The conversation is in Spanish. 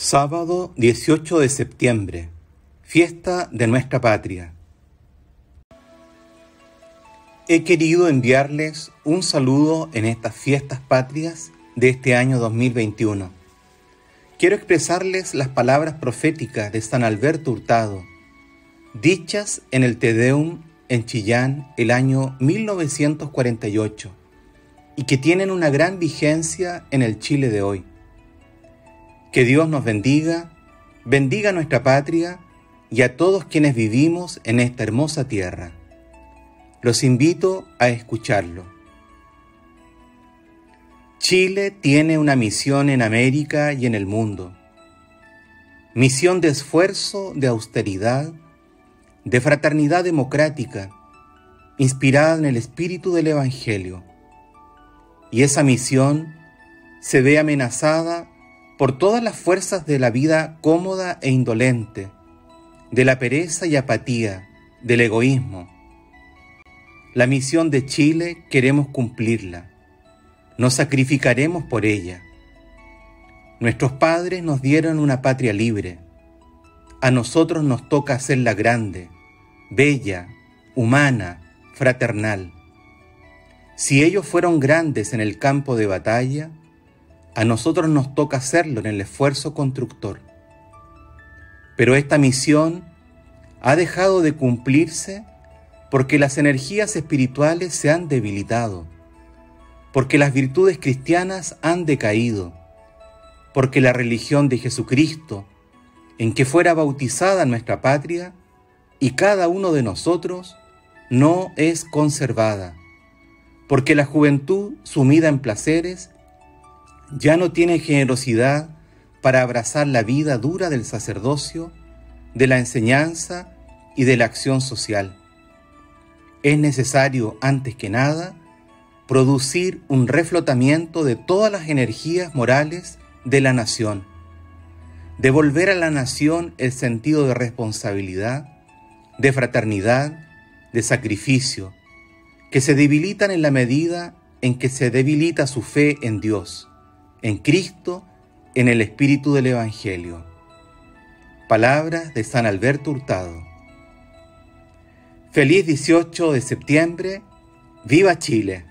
Sábado 18 de septiembre, fiesta de nuestra patria. He querido enviarles un saludo en estas fiestas patrias de este año 2021. Quiero expresarles las palabras proféticas de San Alberto Hurtado, dichas en el Te Deum en Chillán el año 1948, y que tienen una gran vigencia en el Chile de hoy. Que Dios nos bendiga, bendiga nuestra patria y a todos quienes vivimos en esta hermosa tierra. Los invito a escucharlo. Chile tiene una misión en América y en el mundo. Misión de esfuerzo, de austeridad, de fraternidad democrática, inspirada en el espíritu del Evangelio. Y esa misión se ve amenazada por todas las fuerzas de la vida cómoda e indolente, de la pereza y apatía, del egoísmo. La misión de Chile queremos cumplirla. Nos sacrificaremos por ella. Nuestros padres nos dieron una patria libre. A nosotros nos toca hacerla grande, bella, humana, fraternal. Si ellos fueron grandes en el campo de batalla, a nosotros nos toca hacerlo en el esfuerzo constructor. Pero esta misión ha dejado de cumplirse porque las energías espirituales se han debilitado, porque las virtudes cristianas han decaído, porque la religión de Jesucristo, en que fuera bautizada nuestra patria, y cada uno de nosotros, no es conservada, porque la juventud sumida en placeres ya no tiene generosidad para abrazar la vida dura del sacerdocio, de la enseñanza y de la acción social. Es necesario, antes que nada, producir un reflotamiento de todas las energías morales de la nación, devolver a la nación el sentido de responsabilidad, de fraternidad, de sacrificio, que se debilitan en la medida en que se debilita su fe en Dios en Cristo, en el Espíritu del Evangelio. Palabras de San Alberto Hurtado. Feliz 18 de septiembre. ¡Viva Chile!